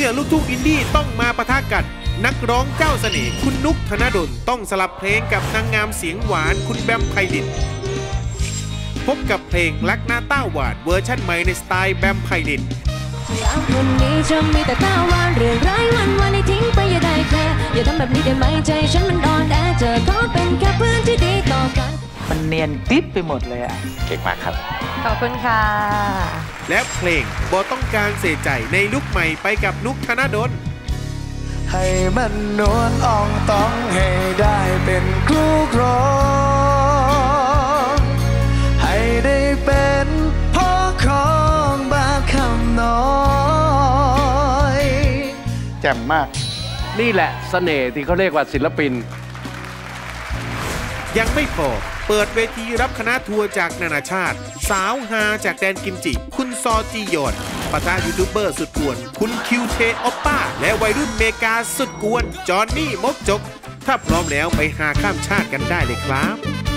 มื่อลูกทุ่งอินดี้ต้องมาปะทะกัน นักร้องเจ้าเสน่ห์คุณนุกธนดลต้องสลับเพลงกับนางงามเสียงหวานคุณแบมไพลินพบกับเพลงรักหน้าต้าหวานเวอร์ชั่นใหม่ในสไตล์แบมไพลินอยากคนนี้จะมีแต่ตาหวานเรื่องร้ายวันวันให้ทิ้งไปอย่าได้แค่อย่าทำแบบนี้ได้ไหมใจฉันมันอ่อนแอเธอขอเป็นแค่เพื่อนที่ดีต่อกัน มันเนียนติ๊บไปหมดเลยอะ เก่งมากครับ ขอบคุณค่ะ และเพลงบอต้องการเสใจในลุคใหม่ไปกับนุกธนดลให้มันนวลอ่องต้องให้ได้เป็นครูครองให้ได้เป็นพ่อของบาคำน้อยแจ่มมาก นี่แหละเสน่ห์ที่เขาเรียกว่าศิลปิน ยังไม่พอ เปิดเวทีรับคณะทัวร์จากนานาชาติ สาวฮาจากแดนกิมจิ คุณซอจียอนปะทะยูทูบเบอร์สุดกวน คุณคิวเทออปป้า และวัยรุ่นเมกาสุดกวน จอห์นนี่มกจก ถ้าพร้อมแล้วไปหาข้ามชาติกันได้เลยครับ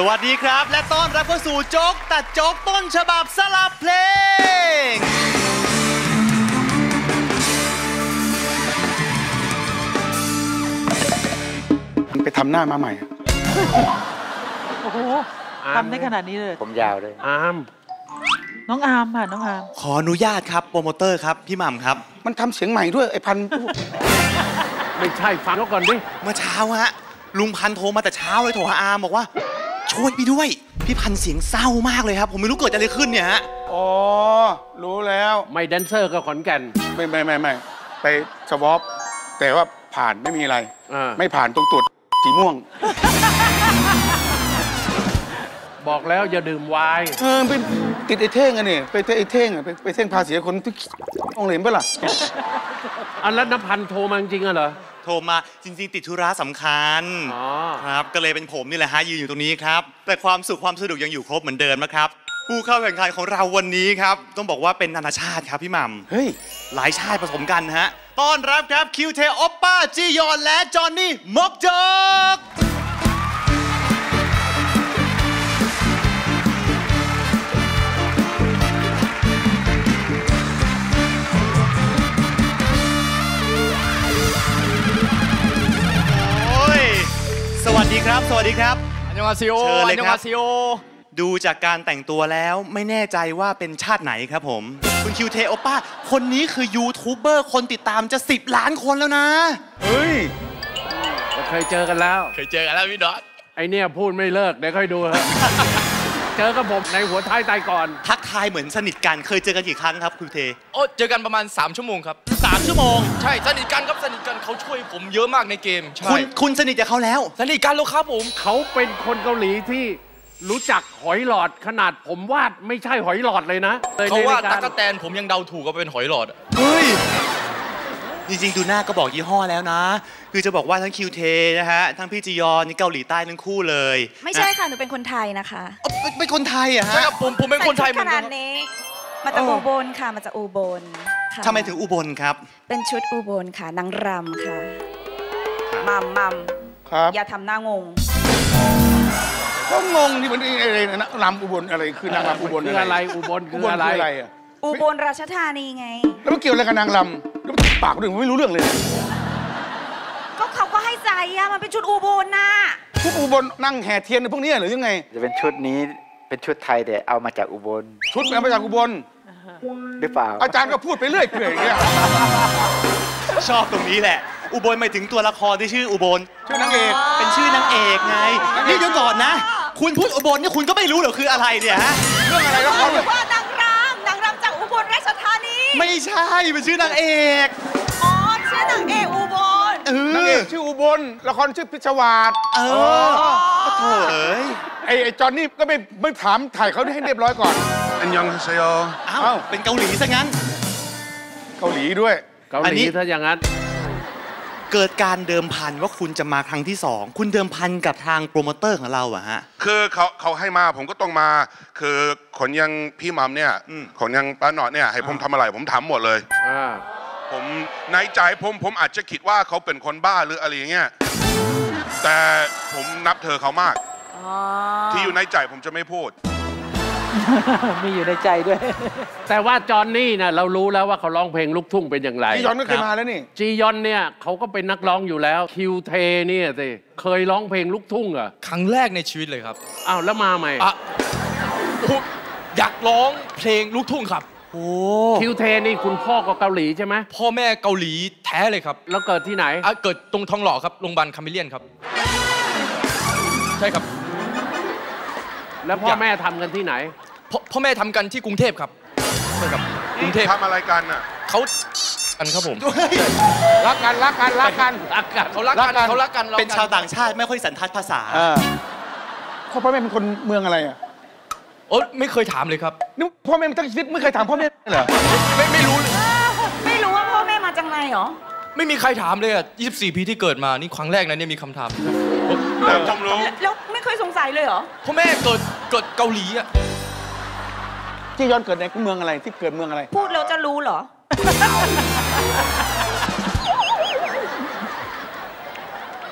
สวัสดีครับ และต้อนรับเข้าสู่โจ๊กตัดโจ๊กต้นฉบับสลับเพลง ไปทำหน้ามาใหม่โอ้โหอาร์มทำได้ขนาดนี้เลย ผมยาวเลย อาร์มน้องอาร์มค่ะ น้องอาร์มขออนุญาตครับ โปรโมเตอร์ครับ พี่หม่ำครับ มันทำเสียงใหม่ด้วย ไอ้พันไม่ใช่ฟังเขาก่อนดิ เมื่อเช้าฮะ ลุงพันธุ์โทรมาแต่เช้าเลยโทรหาอามบอกว่า ช่วยพี่ด้วย พี่พันธุ์เสียงเศร้ามากเลยครับ ผมไม่รู้เกิดอะไรขึ้นเนี่ยฮะอ๋อ รู้แล้ว ไม่แดนเซอร์ก็ขอนแก่น ไม่ไม่ไม่ไม่ไปสวอปแต่ว่าผ่านไม่มีอะไรอ่าไม่ผ่านตรงตรวจสีม่วง บอกแล้วอย่าดื่มไวน์ เออเป็นติดไอ้เท่งอะนี่ไปเท่ไอ้เท่งอะไปไปเท่งพาเสียคนที่ต้องเห็นปะล่ะ อันแล้วนพันธ์โทรมาจริงๆอะเหรอโทรมาจริงๆ ติดธุระสำคัญอ๋อ ครับก็เลยเป็นผมนี่แหละฮะยืนอยู่ตรงนี้ครับ แต่ความสุขความสนุกยังอยู่ครบเหมือนเดิมนะครับผู้เข้าแข่งขันของเราวันนี้ครับ ต้องบอกว่าเป็นนานาชาติครับพี่หม่ำเฮ้ยหลายชาติผสมกันฮะต้อนรับครับคิวเทโอปป้าจียอนและจอห์นนี่มกจก ดีครับ สวัสดีครับ อันยองอาซิโอเชิญเลยครับ อันยองอาซิโอดูจากการแต่งตัวแล้วไม่แน่ใจว่าเป็นชาติไหนครับผม คุณคิวเทโอป้า คนนี้คือยูทูบเบอร์คนติดตามจะ 10 ล้านคนแล้วนะ เฮ้ยก็เคยเจอกันแล้ว เคยเจอกันแล้วพี่ดอทไอเนี่ยพูดไม่เลิกเดี๋ยวค่อยดูฮะ เจอกับผมในหัวท้ายตายก่อน ทักทายเหมือนสนิทกันเคยเจอกันกี่ครั้งครับคุณเท โอ้เจอกันประมาณ 3 ชั่วโมงครับ 3 ชั่วโมง ใช่สนิทกันครับสนิทกันเขาช่วยผมเยอะมากในเกมใช่คุณคุณสนิทกับเขาแล้ว สนิทกันแล้วครับผมเขาเป็นคนเกาหลีที่รู้จักหอยหลอดขนาดผมวาดไม่ใช่หอยหลอดเลยนะลยเขาว่าในรตั๊ยกแตนผมยังเดาถูกว่าเป็นหอยหลอดอะเฮ้ยจริงๆดูหน้าก็บอกยี่ห้อแล้วนะ คือจะบอกว่าทั้งคิวเทนะฮะทั้งพี่จียอนนี่เกาหลีใต้ทั้งคู่เลย ไม่ใช่ค่ะหนูเป็นคนไทยนะคะเอ้าเป็นเป็นคนไทยอะใช่ฮะครับผมผมเป็นคนไทยเหมืขอนกันานดครับนี้มาจากเอออุบลค่ะมาจากอุบล ค่ะ ทำไมถึงอุบลครับ เป็นชุดอุบลค่ะนางรำค่ะมัมมัมครับอย่าทำหน้างง ก็งงที่มันอะไรนะรำอุบลอะไรคือนางรำอุบลคืออะไรอุบลอุคืบอลอะไรคืออะไรอะอุบลราชธานีไง แล้วมันเกี่ยวอะไรกับนางรำแล้วมันปากเรื่องไม่รู้เรื่องเลยก็เขาก็ให้ใจอะมันเป็นชุดอุบลน่ะชุดอุบลนั่งแห่เทียนในพวกนี้หรือยังไง จะเป็นชุดนี้เป็นชุดไทยแต่เอามาจากอุบลชุดมันมาจากอุบล หรือเปล่า อาจารย์ก็พูดไปเรื่อยเปื่อยอย่างเงี้ยชอบตรงนี้แหละ อุบลหมายถึงตัวละครที่ชื่ออุบล ชื่อนางเอก เป็นชื่อนางเอกไง นี่เดี๋ยวก่อนนะ คุณพูดอุบลนี่คุณก็ไม่รู้เหรอคืออะไรเนี่ยฮะ เรื่องอะไรแล้วเขาหรือว่านางรำนางรำจากอุบลราชธานี ไม่ใช่ เป็นชื่อนางเอก อ๋อ ชื่อนางเอกอุบล เอนางอเอกชื่ออุบล ละครชื่อพิชวาสเออก็โถเอ้ยไอ้ไอ้จอนนี่ก็ไม่ไม่ถามถ่ายเขาให้เรียบร้อยก่อน อันยองเซโยอ้าวเอ้าเป็นเกาหลีซะงั้น เกาหลีด้วย เกาหอันนี้ลีถ้าอย่างนั้น เกิดการเดิมพันว่าคุณจะมาครั้งที่สองคุณเดิมพันกับทางโปรโมเตอร์ของเราอะฮะ คือเขาเขาให้มาผมก็ต้องมา คือคนอยังพี่มัมเนี่ยอืมคนอยังป้าหนอดเนี่ยให้ผมทำอะไรผมทำหมดเลยอ่าผมในใจผมผมอาจจะคิดว่าเขาเป็นคนบ้าหรืออะไรอย่างเงี้ยแต่ผมนับเธอเขามาก ที่อยู่ในใจผมจะไม่พูด มีอยู่ในใจด้วย แต่ว่าจอห์นนี่นะเรารู้แล้วว่าเขาร้องเพลงลูกทุ่งเป็นอย่างไรจียอนก็เคยมาแล้วนี่จียอนเนี่ยเขาก็เป็นนักร้องอยู่แล้วคิวเทเนี่ยสิเคยร้องเพลงลูกทุ่งเหรอครั้งแรกในชีวิตเลยครับอ้าวแล้วมาใหม่อะโอ้โหอยากร้องเพลงลูกทุ่งครับโอ้คิวเทนี่คุณพ่อก็เกาหลีใช่ไหมพ่อแม่เกาหลีแท้เลยครับแล้วเกิดที่ไหนอะเกิดตรงทองหล่อครับโรงพยาบาลคามิลเลียนครับ ใช่ครับ แล้วพ่อแม่ทำกันที่ไหน พ่อพ่อแม่ทำกันที่กรุงเทพครับใช่ครับกรุงเทพทำอะไรกันน่ะเขากันครับผมรักกันรักกันรักกันรักกันเขารักกันเขารักกันรเป็นชาวต่างชาติไม่ค่อยสันทัดภาษาเออพ่อพ่อแม่เป็นคนเมืองอะไรอะโอ๊ยไม่เคยถามเลยครับนี่พ่อแม่ตั้งชีวิตไม่เคยถามพ่อแม่เหรอไม่ไม่รู้เลยไม่รู้ว่าพ่อแม่มาจากไหนเหรอ ไม่มีใครถามเลยอะ 24 ปีที่เกิดมา นี่ครั้งแรกนะเนี่ยมีคำถามแต่ผมรู้ แล้วไม่เคยสงสัยเลยเหรอพ่อแม่เกิดเกิดเกาหลีอะจียอนเกิดในเมืองอะไรที่เกิดเมืองอะไร พูดแล้วจะรู้เหรอ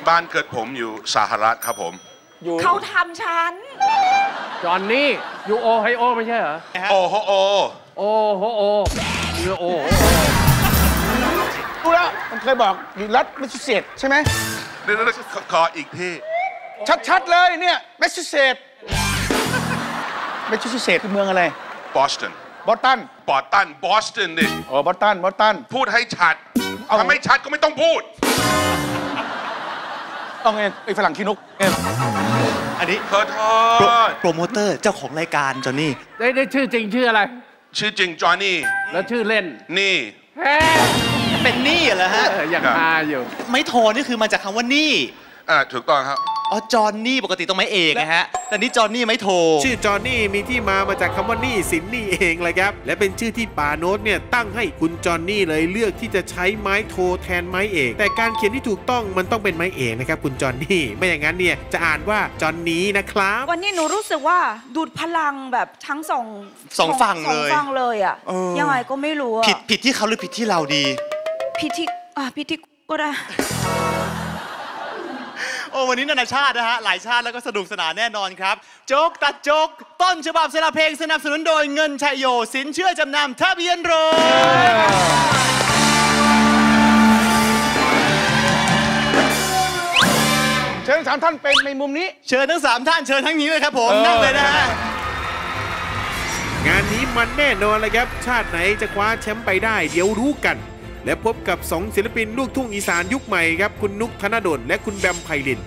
บ้านเกิดผมอยู่สหรัฐครับผมอยู่เขาทำฉัน จอห์นนี่ อยู่โอไฮโอไม่ใช่เหรอ โอ้โหโอ โอโฮโออยู่โอ รู้แล้ว มันเคยบอกอยู่รัฐแมสซาชูเซตส์ใช่ไหม เดี๋ยวๆขอขออีกที่ ชัดๆเลยเนี่ยแมสซาชูเซตส์แมสซาชูเซตส์คือเมืองอะไร บอสตัน บอสตัน บอสตัน บอสตันดิ อ๋อ บอสตัน บอสตัน พูดให้ชัด เอา ถ้าไม่ชัดก็ไม่ต้องพูดต้องไงไอ้ฝรั่งขี้นกเอ้ยอันนี้ขอโทโปรษโปรโมเตอร์เจ้าของรายการจอห์นนี่ได้ได้ชื่อจริงชื่ออะไร ชื่อจริงจอห์นนี่ แล้วชื่อเล่น นี่แฮ่ เป็นหนี่เหรอฮะ เออยังฮาอยู่ ไม่โทนี่คือมาจากคำว่าหนี่อ่าถูกต้องครับ อ๋อ จอห์นนี่ปกติต้องไม่เอกนะฮะ แต่นี่จอห์นนี่ไม่โท ชื่อจอห์นนี่มีที่มามาจากคำว่าหนี่สินนี่เองเลยครับ และเป็นชื่อที่ป่าโน้ตเนี่ยตั้งให้คุณจอห์นนี่เลยเลือกที่จะใช้ไม้โทแทนไม้เอก แต่การเขียนที่ถูกต้องมันต้องเป็นไม้เอกนะครับคุณจอห์นนี่ ไม่อย่างนั้นเนี่ยจะอ่านว่าจอห์นนี้นะครับ วันนี้หนูรู้สึกว่าดูดพลังแบบทั้งสองสองฝั่งสองเลย ฝั่งเลยอะเออยังไงก็ไม่รู้อะผิดผิดที่เขาหรือผิดที่เราดี ผิดที่อะผิดที่ก็ได้ โอ้วันนี้นานาชาตินะฮะ หลายชาติแล้วก็สนุกสนานแน่นอนครับ โจ๊กตัดโจ๊ก ต้นฉบับสลับเพลงสนับสนุนโดยเงินชัยโย สินเชื่อจำนำทะเบียนรถเชิญสามท่านเป็นในมุมนี้ เชิญทั้งสามท่านเชิญทั้งนี้เลยครับผมนั่งเลยนะฮะงานนี้มันแน่นอนเลยครับ ชาติไหนจะคว้าแชมป์ไปได้ เดี๋ยวรู้กัน และพบกับสองศิลปินลูกทุ่งอีสานยุคใหม่ครับคุณนุกธนดลและคุณแบมไพลิน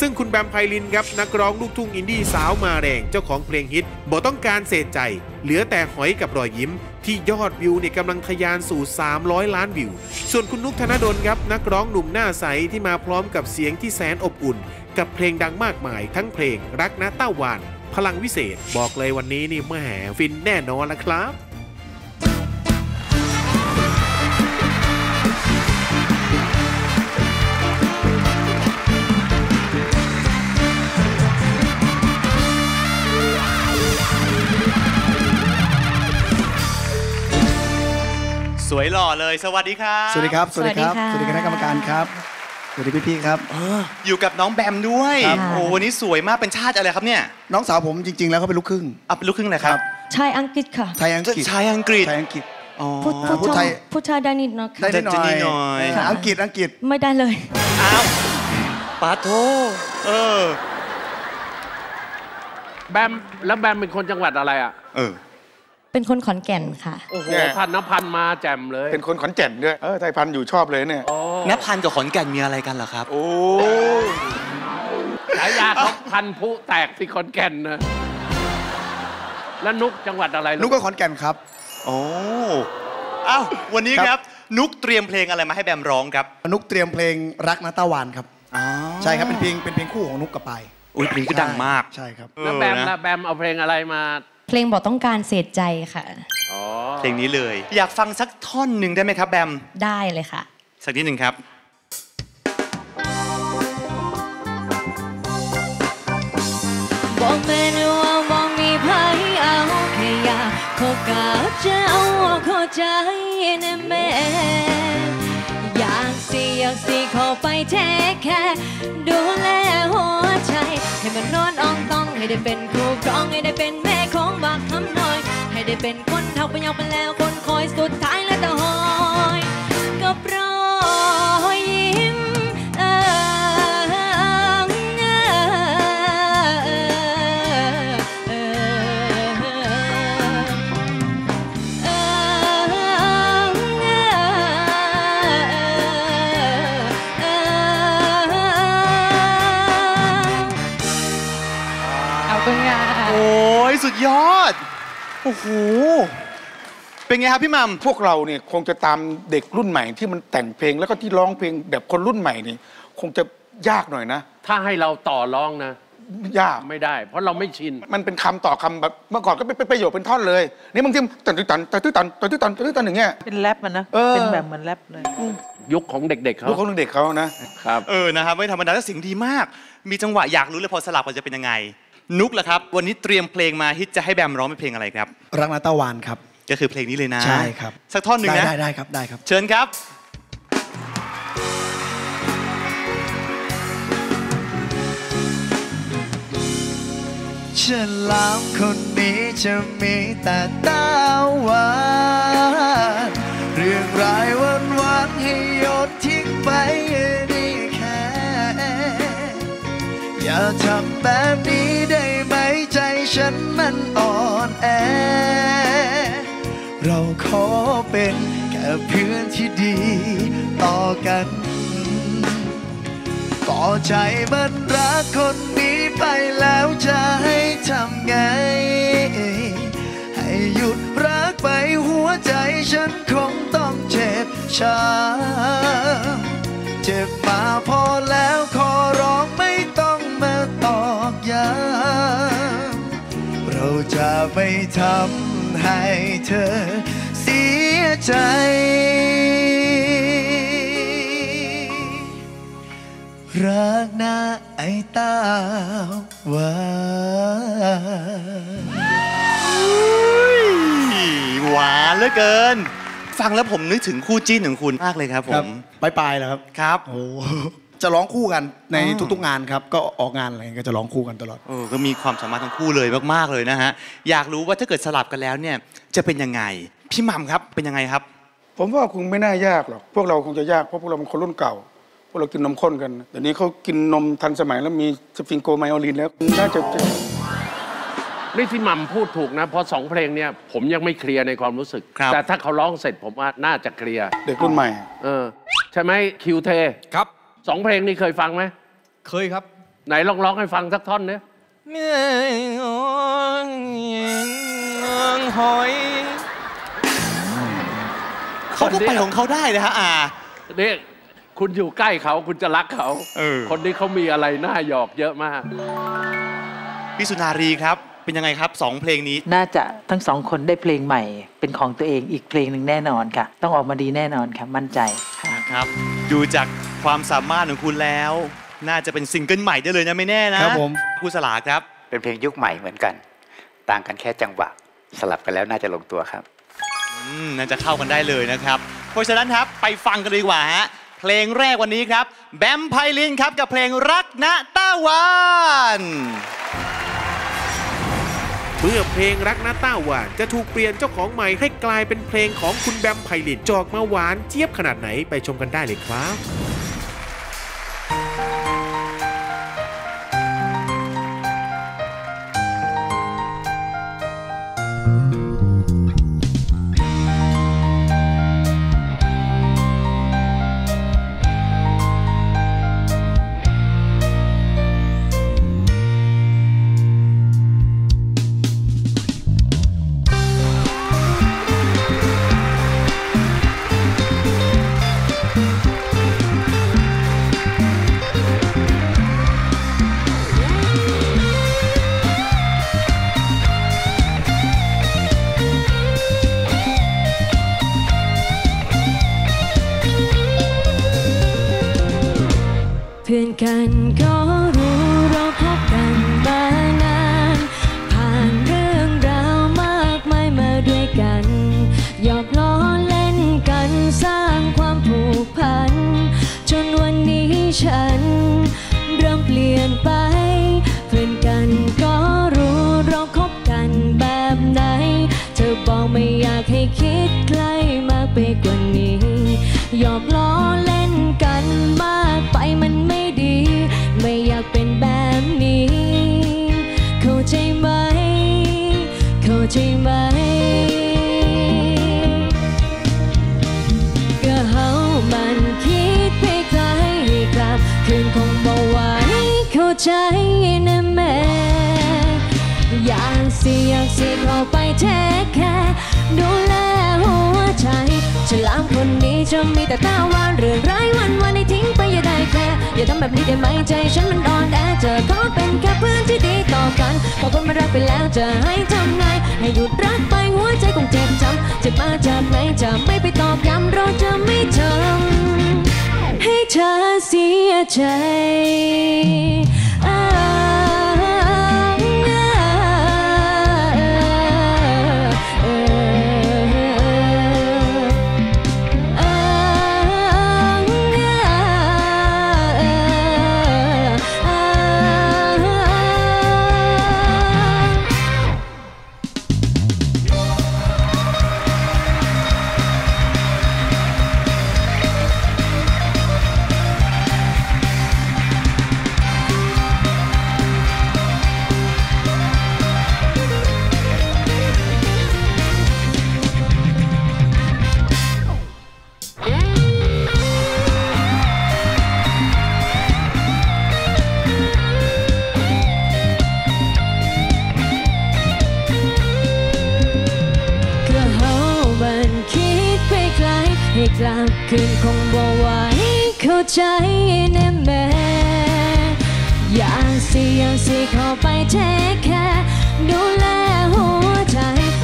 ซึ่งคุณแบมไพลินครับนักร้องลูกทุ่งอินดี้สาวมาแรงเจ้าของเพลงฮิตบอกต้องการเศษใจ เหลือแต่หอยกับรอยยิ้ม ที่ยอดวิวเนี่ยกำลังทะยานสู่ 300 ล้านวิว ส่วนคุณนุกธนดลครับนักร้องหนุ่มหน้าใสที่มาพร้อมกับเสียงที่แสนอบอุ่น กับเพลงดังมากมาย ทั้งเพลงรักนะเต้าวาน พลังวิเศษ บอกเลยวันนี้นี่แหมฟินแน่นอนละครับ วยหล่อเลย สวัสดีครับสวัสดีครับ สวัสดีครับสสวัวัสสดีดีค่ะคณะกรรมการครับ สวัสดีพี่ๆครับ อยู่กับน้องแบมด้วยครับ โอ้วันนี้สวยมากเป็นชาติอะไรครับเนี่ยน้องสาวผมจริง ๆ แล้วเขาเป็นลูกครึ่งอะเป็นลูกครึ่งอะไรครับชายอังกฤษค่ะ ไทยอังกฤษชายอังกฤษไทยอังกฤษ อ๋อ พูดอ่าพูดไทย พูดไทยได้นิดหน่อยค่ะได้นิดหน่จะนิดหน่ออยยอ่าอังกฤษอังกฤษ ไม่ได้เลย อ้าวปาโทเออ แบม แล้วแบมเป็นคนจังหวัดอะไรอะ เออ เป็นคนขอนแก่นค่ะ โอ้โหเนี่ย พันนพันมาแจ่มเลย เป็นคนขอนแก่นด้วยเออไทยพันธุ์อยู่ชอบเลยเนี่ยโอ้นพันธ์กับขอนแก่นมีอะไรกันเหรอครับ โอ้ฉายาเขาพันผู้แตกที่ขอนแก่นนะแล้วนุกจังหวัดอะไรนุกก็ขอนแก่นครับ โอ้อ้าววันนี้ครับ นุกเตรียมเพลงอะไรมาให้แบมร้องครับนุกเตรียมเพลงรักนะตาวานครับ อ๋อใช่ครับเป็นเพลงเป็นเพลงคู่ของนุกกับปายอุ้ยเพลงก็ดังมาก ใช่ครับ แล้วแบมเออนะล่ะแบมเอาเพลงอะไรมา เพลงบอกต้องการเสียใจค่ะอ๋อเพลงนี้เลย อยากฟังสักท่อนหนึ่งได้ไหมครับแบม ได้เลยค่ะ สักนิดหนึ่งครับ บอกแม่นะว่าบอกมีไผเอาแค่อยากขอกับเจ้าเข้าใจนะแม่สิเข้าไปเทคแค่ดูแลหัวใจ ให้มันนอนอ่องต้องให้ได้เป็นครูครองให้ได้เป็นแม่ ของบักคำน้อย ให้ได้เป็นคนเท่าไปยาวไปแล้วคนคอยสุดท้ายและตะหอยกับรา โอ้โห เป็นไงครับพี่หมัมพวกเราเนี่ยคงจะตามเด็กรุ่นใหม่ที่มันแต่งเพลงแล้วก็ที่ร้องเพลงแบบคนรุ่นใหม่นี่ คงจะยากหน่อยนะ ถ้าให้เราต่อร้องนะ ยาก ไม่ได้ เพราะเราไม่ชิน มันเป็นคำต่อคำแบบเมื่อก่อนก็เป็นประโยคเป็นท่อนเลย นี่บางทีตันตันตันตันตันตันตันตันตันอย่างเงี้ย เป็นแรปมันนะ เออ เป็นแบบเหมือนแรปเลย ยุคของเด็กๆเขาลูกของเด็กเขานะ ครับ เออนะครับไม่ธรรมดาแล้วเสียงดีมาก มีจังหวะอยากรู้เลยพอสลับมันจะเป็นยังไง นุกล่ะครับ วันนี้เตรียมเพลงมาฮิตจะให้แบมร้องเป็นเพลงอะไรครับ รักนาตาวานครับ ก็คือเพลงนี้เลยนะใช่ครับ สักท่อนหนึ่งได้นะได้ได้ครับได้ครับ เชิญครับฉลามคนนี้จะมีแต่ตาหวานเรื่องรายวันวันๆให้โยนทิ้งไปได้แค่ อย่าทำแบบนี้ได้ไหมใจฉันมันอ่อนแอ เราขอเป็นแค่เพื่อนที่ดีต่อกันก็ใจมันรักคนนี้ไปแล้วจะให้ทำไง ให้หยุดรักไปหัวใจฉันคงต้องเจ็บช้ำเจ็บมาพอแล้วขอร้องไม่ต้อง จะไม่ทำให้เธอเสียใจ รักนะไอ้ตาว่าหวานเหลือเกิน ฟังแล้วผมนึกถึงคู่จิ้นของคุณมากเลยครับผครับมปลายปลายๆแล้วครับ ครับ โอ้ จะร้องคู่กันในอ๋อทุกๆงานครับ ก็ออกงานอะไรก็จะร้องคู่กันตลอดเออก็มีความสามารถทั้งคู่เลยมากๆเลยนะฮะอยากรู้ว่าถ้าเกิดสลับกันแล้วเนี่ยจะเป็นยังไงพี่หมัมครับเป็นยังไงครับ ผมว่าคงไม่น่ายากหรอกพวกเราคงจะยากเพราะพวกเราเป็นคนรุ่นเก่า พวกเรากินนมข้นกันเดี๋ยวนี้เขากินนมทันสมัยแล้วมีสฟิงโกไมโอลินแล้วน่าจะจะนี่ที่หมัมพูดถูกนะเพราะสองเพลงเนี่ยผมยังไม่เคลียร์ในความรู้สึกครับแต่ถ้าเขาร้องเสร็จผมว่าน่าจะเคลียร์เด็กรุ่นใหม่ เออ ใช่ไหมคิวเทครับ สองเพลงนี้เคยฟังไหมเคยครับ ไหนลองร้องให้ฟังสักท่อนเนี่ยเมื่องหอยเขาก็ไปของเขาได้นะฮะอ่านี่คุณอยู่ใกล้เขาคุณจะรักเขาเออคนนี้เขามีอะไรน่าหยอกเยอะมากพี่สุนารีครับเป็นยังไงครับสองเพลงนี้ น่าจะทั้งสองคนได้เพลงใหม่ เป็นของตัวเองอีกเพลงหนึ่งแน่นอนค่ะ ต้องออกมาดีแน่นอนค่ะมั่นใจค่ะนะครับ ดูจาก ความสามารถของคุณแล้ว น่าจะเป็นซิงเกิลใหม่ได้เลยนะไม่แน่นะครับผมครูสลาครับ เป็นเพลงยุคใหม่เหมือนกัน ต่างกันแค่จังหวะ สลับกันแล้วน่าจะลงตัวครับ อืมน่าจะเข้ากันได้เลยนะครับ เพราะฉะนั้นครับไปฟังกันเลยดีกว่าฮะ เพลงแรกวันนี้ครับ แบมไพลินครับกับเพลงรักณต้าวานเมื่อเพลงรักนาต้าหวานจะถูกเปลี่ยนเจ้าของใหม่ให้กลายเป็นเพลงของคุณแบมไพลินจอกมาหวานเจี๊ยบขนาดไหนไปชมกันได้เลยครับ ฉันเริ่มเปลี่ยนไป สิอยากสิเข้าไปแท้แค่ดูแลหัวใจฉลามคนนี้จะมีแต่ตาหวานเรื่องร้ายวันวันให้ทิ้งไปอย่าได้แค่อย่าทำแบบนี้ได้ไหมใจฉันมันอ่อนแอเจอขอเป็นแค่เพื่อนที่ดีต่อกันพอคนมารักไปแล้วจะให้ทำไงให้หยุดรักไปหัวใจคงเจ็บช้ำเจ็บมาจากไหนจะไม่ไปตอกย้ำเราจะไม่ทำให้เธอเสียใจ กลับคืนคงบอกว่าเข้าใจแนะแม่อยากสิอยากสิเข้าไปแท้แค่ดูแลหัวใจ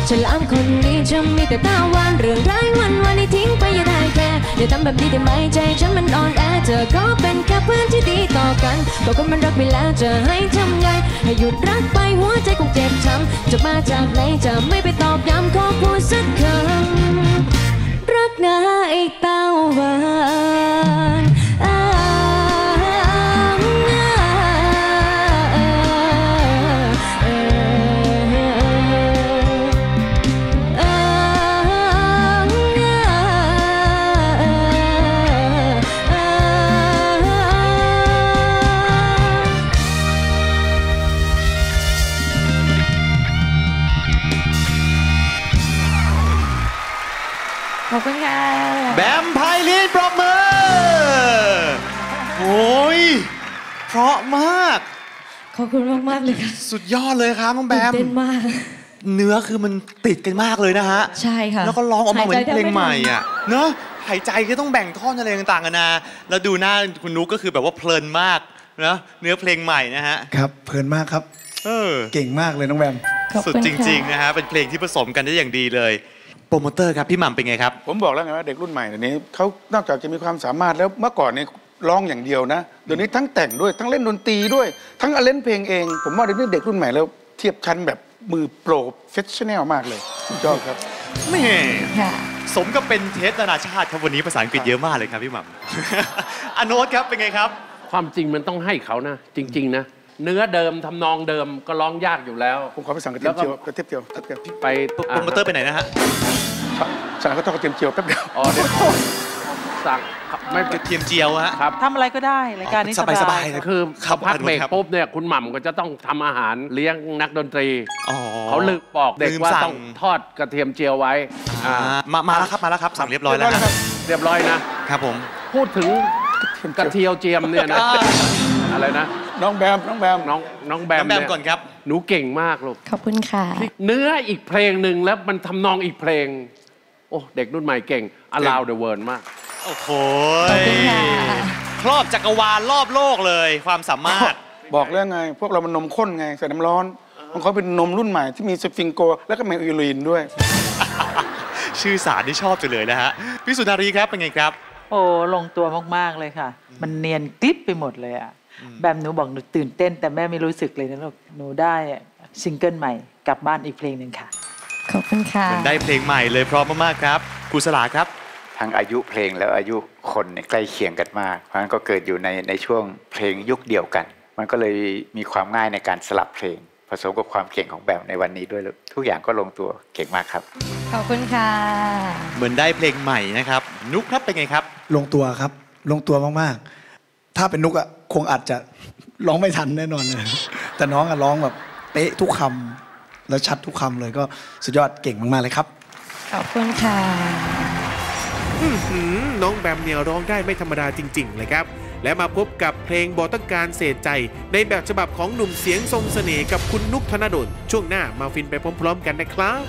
ฉลามคนนี้จะมีแต่ตาหวานเรื่องร้ายวันวันให้ทิ้งไปอย่าได้แค่อย่าทำแบบนี้ได้ไหมใจฉันมันอ่อนแอเธอก็เป็นแค่เพื่อนที่ดีต่อกันบอกคนมันรักไปแล้วจะให้ทำไงให้หยุดรักไปหัวใจคงเจ็บช้ำจะมาจากไหนจะไม่ไปตอกย้ำขอพูดสักคำ รัก อบคุณมากๆเลยค่ะสุดยอดเลยครับน้องแบตื่นมเต้นมาก เนื้อคือมันติดกันมากเลยนะฮะ ใช่ค่ะ แล้วก็ร้องออกมาเหมือนหายใจแทบเพลงไม่ทันใหม่อะเนอะหายใจก็ต้องแบ่งท่อนอะไรต่างๆกันนะแล้วดูหน้าคุณนุ๊กก็คือแบบว่าเพลินมากนะเนื้อเพลงใหม่นะฮะ ครับ เพลินมากครับ เออ เก่งมากเลยน้องแบม สุดจริงๆนะฮะ เป็นเพลงที่ผสมกันได้อย่างดีเลย โปรโมเตอร์ครับ พี่หม่ำเป็นไงครับ ผมบอกแล้วไงว่าเด็กรุ่นใหม่เดี๋ยวนี้เขานอกจากจะมีความสามารถแล้วเมื่อก่อนเนี่ย ร้องอย่างเดียวนะ เดี๋ยวนี้ทั้งแต่งด้วยทั้งเล่นดนตรีด้วย ทั้งเล่นเพลงเอง ผมว่าเดี๋ยวนี้เด็กรุ่นใหม่แล้ว เทียบชั้นแบบมือ professional มากเลยสุดยอดครับแม่สมกับเป็นเทสนานาชาติครับวันนี้ภาษาอังกฤษเยอะมากเลยครับพี่หม่ำอโนตครับเป็นไงครับ ความจริงมันต้องให้เขานะ จริง ๆ นะ เนื้อเดิมทำนองเดิมก็ร้องยากอยู่แล้วผมขอไปสั่งกระเทียมเจียวกระเทียมเจียวแป๊บเดียวไปโปรโมเตอร์ไปไหนนะฮะสั่งก็ต้องกระเทียมเจียวแป๊บเดียวอ๋อเดี๋ยว สั่งไม่กระเทียมเจียวฮะ ครับ ทำอะไรก็ได้รายการนี้สบายสบายๆนะ คือครับพักเบรกครับปุ๊บเนี่ยคุณหม่ำก็จะต้องทำอาหารเลี้ยงนักดนตรี อ๋อเขาลืมบอกเด็กลืมว่าสั่ง ต้องทอดกระเทียมเจียวไว้อ่ามามาแล้วครับมาแล้วครับสั่งเรียบร้อยแล้วครับเรียบร้อยนะ ครับผม พูดถึงกระเทียวเจียมเนี่ยนะ อะไรนะ น้องแบม น้องแบม น้องน้องแบมน้องแบมเยก่อนครับ หนูเก่งมากลูก ขอบคุณค่ะ เนื้ออีกเพลงหนึ่งแล้วมันทำนองอีกเพลง โอ้ เด็กรุ่นใหม่เก่ง allow the world มาก โอ้โหขอบคุณค่ะครอบจักรวาลรอบโลกเลยความสามารถ บอกแล้วไง พวกเรามันนมข้นไงใส่น้ำร้อนของเขาเป็นนมรุ่นใหม่ที่มีสฟิงโก แล้วก็มีอิลีนด้วย ชื่อสารที่ชอบจังเลยนะฮะ พี่สุนารีครับเป็นไงครับ โอ้ลงตัวมาก ๆ เลยค่ะ มันเนียนกริบไปหมดเลยอะแบบหนูบอกหนูตื่นเต้น แต่แม่ไม่รู้สึกเลยนะลูกหนูได้ซิงเกิลใหม่กลับบ้านอีกเพลงหนึ่งค่ะ ขอบคุณค่ะเหมือนได้เพลงใหม่เลยเพราะมากๆครับครูสลาครับ ทั้งอายุเพลงแล้วอายุคนเนี่ยใกล้เคียงกันมาก เพราะฉะนั้นก็เกิดอยู่ในในช่วงเพลงยุคเดียวกัน มันก็เลยมีความง่ายในการสลับเพลง ผสมกับความเก่งของแบมในวันนี้ด้วยแล้วทุกอย่างก็ลงตัวเก่งมากครับ ขอบคุณค่ะ เหมือนได้เพลงใหม่นะครับ นุกครับเป็นไงครับ ลงตัวครับ ลงตัวมากๆ ถ้าเป็นนุกอะคงอาจจะร้องไม่ทันแน่นอนเลยแต่น้องอะร้องแบบเป๊ะทุกคำแล้วชัดทุกคำเลยก็สุดยอดเก่งมากๆเลยครับ ขอบคุณค่ะอื้อหือ น้องแบมเนี่ยร้องได้ไม่ธรรมดาจริง ๆ เลยครับ และมาพบกับเพลงบอต้องการเศษใจ ในแบบฉบับของหนุ่มเสียงทรงเสน่ห์กับคุณนุกธนดลช่วงหน้ามาฟินไปพร้อม ๆ กันนะครับ